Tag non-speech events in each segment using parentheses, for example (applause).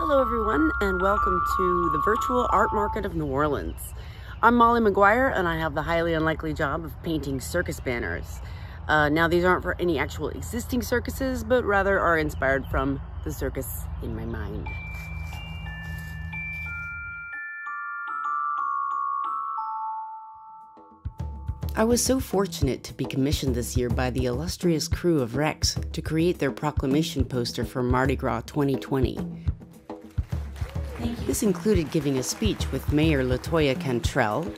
Hello everyone and welcome to the virtual art market of New Orleans. I'm Molly McGuire and I have the highly unlikely job of painting circus banners. Uh, now these aren't for any actual existing circuses but rather are inspired from the circus in my mind. I was so fortunate to be commissioned this year by the illustrious krewe of Rex to create their proclamation poster for Mardi Gras 2020. This included giving a speech with Mayor LaToya Cantrell,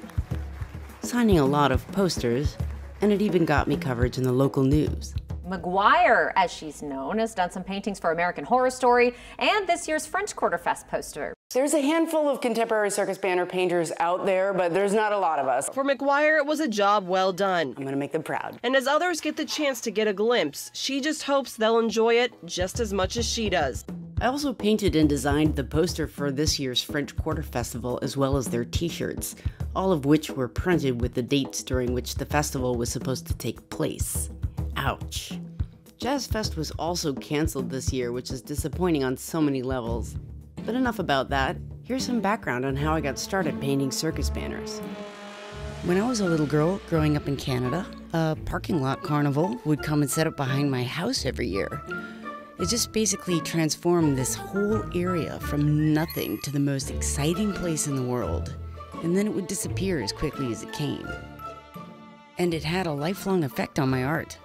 signing a lot of posters, and it even got me coverage in the local news. Magwire, as she's known, has done some paintings for American Horror Story and this year's French Quarter Fest poster. There's a handful of contemporary circus banner painters out there, but there's not a lot of us. For Magwire, it was a job well done. I'm gonna make them proud. And as others get the chance to get a glimpse, she just hopes they'll enjoy it just as much as she does. I also painted and designed the poster for this year's French Quarter Festival as well as their t-shirts, all of which were printed with the dates during which the festival was supposed to take place. Ouch. Jazz Fest was also cancelled this year, which is disappointing on so many levels. But enough about that. Here's some background on how I got started painting circus banners. When I was a little girl growing up in Canada, a parking lot carnival would come and set up behind my house every year. It just basically transformed this whole area from nothing to the most exciting place in the world, and then it would disappear as quickly as it came. And it had a lifelong effect on my art.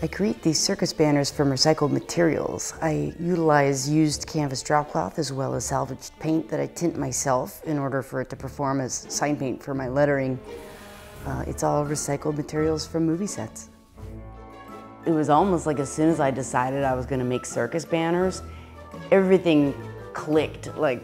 I create these circus banners from recycled materials. I utilize used canvas drop cloth as well as salvaged paint that I tint myself in order for it to perform as sign paint for my lettering. Uh, it's all recycled materials from movie sets. It was almost like as soon as I decided I was gonna make circus banners, everything clicked. Like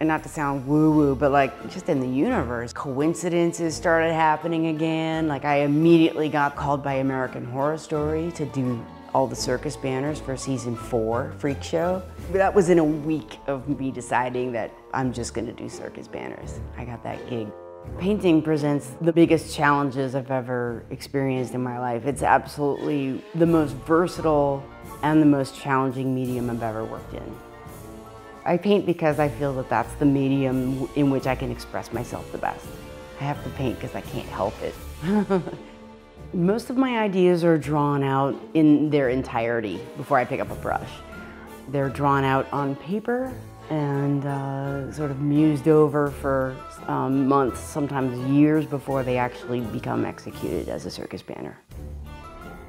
and not to sound woo-woo, but like just in the universe, coincidences started happening again. Like I immediately got called by American Horror Story to do all the circus banners for season four, Freak Show. That was in a week of me deciding that I'm just gonna do circus banners. I got that gig. Painting presents the biggest challenges I've ever experienced in my life. It's absolutely the most versatile and the most challenging medium I've ever worked in. I paint because I feel that that's the medium in which I can express myself the best. I have to paint because I can't help it. (laughs) Most of my ideas are drawn out in their entirety before I pick up a brush. They're drawn out on paper and uh, sort of mused over for um, months, sometimes years before they actually become executed as a circus banner.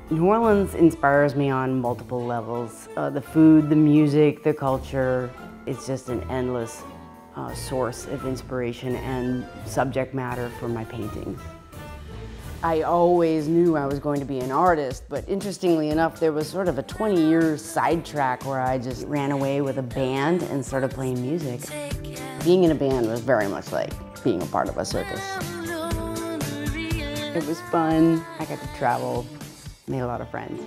New Orleans inspires me on multiple levels. Uh, the food, the music, the culture, it's just an endless uh, source of inspiration and subject matter for my paintings. I always knew I was going to be an artist, but interestingly enough, there was sort of a 20 year sidetrack where I just ran away with a band and started playing music. Being in a band was very much like being a part of a circus. It was fun, I got to travel, made a lot of friends.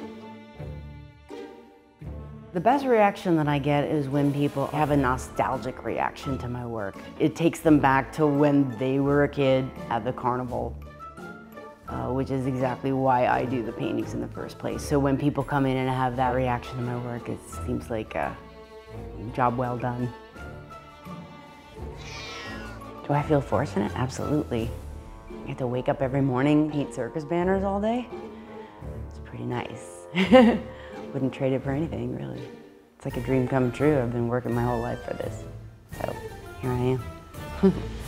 The best reaction that I get is when people have a nostalgic reaction to my work. It takes them back to when they were a kid at the carnival, uh, which is exactly why I do the paintings in the first place. So when people come in and have that reaction to my work, it seems like a job well done. Do I feel fortunate? Absolutely. I get to wake up every morning, paint circus banners all day. It's pretty nice. (laughs) Wouldn't trade it for anything, really. It's like a dream come true. I've been working my whole life for this. So here I am. (laughs)